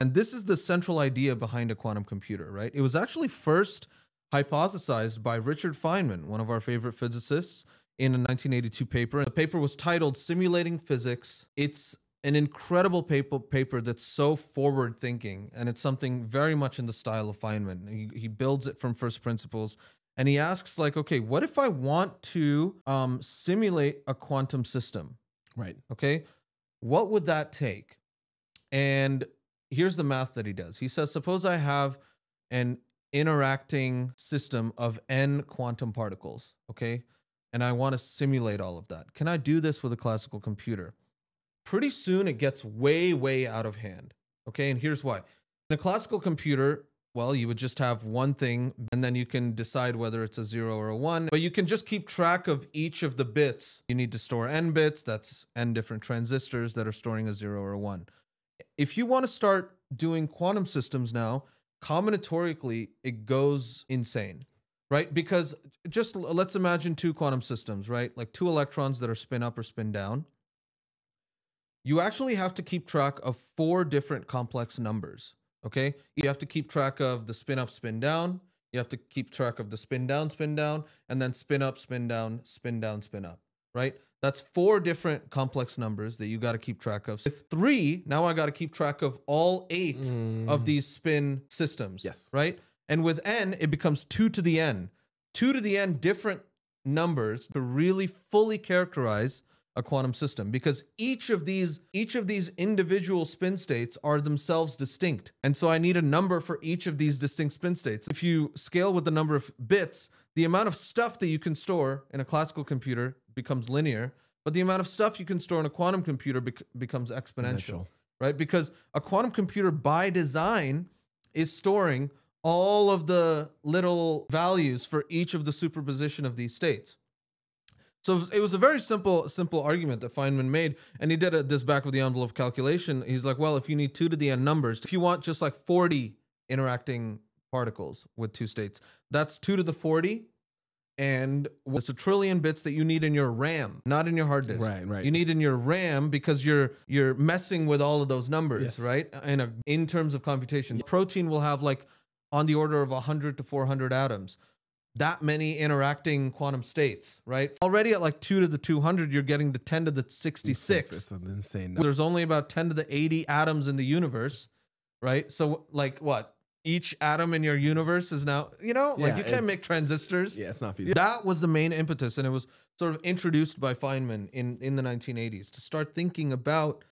And this is the central idea behind a quantum computer, right? It was actually first hypothesized by Richard Feynman, one of our favorite physicists, in a 1982 paper. The paper was titled Simulating Physics. It's an incredible paper, paper that's so forward thinking, and it's something very much in the style of Feynman. He, he builds it from first principles. And he asks, like, okay, what if I want to um, simulate a quantum system? Right. Okay. What would that take? And here's the math that he does. He says, suppose I have an interacting system of n quantum particles, okay? And I want to simulate all of that. Can I do this with a classical computer? Pretty soon it gets way, way out of hand. Okay. And here's why. In a classical computer, well, you would just have one thing and then you can decide whether it's a zero or a one, but you can just keep track of each of the bits. You need to store n bits, that's n different transistors that are storing a zero or a one. If you want to start doing quantum systems now, combinatorically, it goes insane, right? Because just let's imagine two quantum systems, right? Like two electrons that are spin up or spin down. You actually have to keep track of four different complex numbers Okay. You have to keep track of the spin up, spin down. You have to keep track of the spin down, spin down, and then spin up, spin down, spin down, spin up. Right. That's four different complex numbers that you got to keep track of. With three, now I got to keep track of all eight mm. of these spin systems. Yes. Right. And with n, it becomes two to the n. Two to the n different numbers to really fully characterize a quantum system because each of these each of these individual spin states are themselves distinct and so i need a number for each of these distinct spin states if you scale with the number of bits the amount of stuff that you can store in a classical computer becomes linear but the amount of stuff you can store in a quantum computer bec- becomes exponential, exponential right because a quantum computer by design is storing all of the little values for each of the superposition of these states so it was a very simple simple argument that Feynman made, and he did a, this back of the envelope calculation. He's like, well, if you need two to the n numbers, if you want just like 40 interacting particles with two states, that's two to the 40. And it's a trillion bits that you need in your RAM, not in your hard disk. Right, right. You need in your RAM because you're you're messing with all of those numbers, yes. right? In a, in terms of computation, protein will have like on the order of 100 to 400 atoms that many interacting quantum states, right? Already at like 2 to the 200, you're getting to 10 to the 66. It's an insane number. There's only about 10 to the 80 atoms in the universe, right? So, like, what? Each atom in your universe is now, you know, like yeah, you can't make transistors. Yeah, it's not feasible. That was the main impetus, and it was sort of introduced by Feynman in, in the 1980s to start thinking about